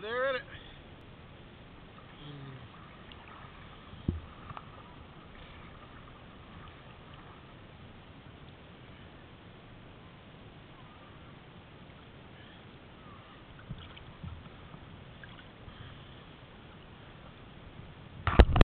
But they're in it.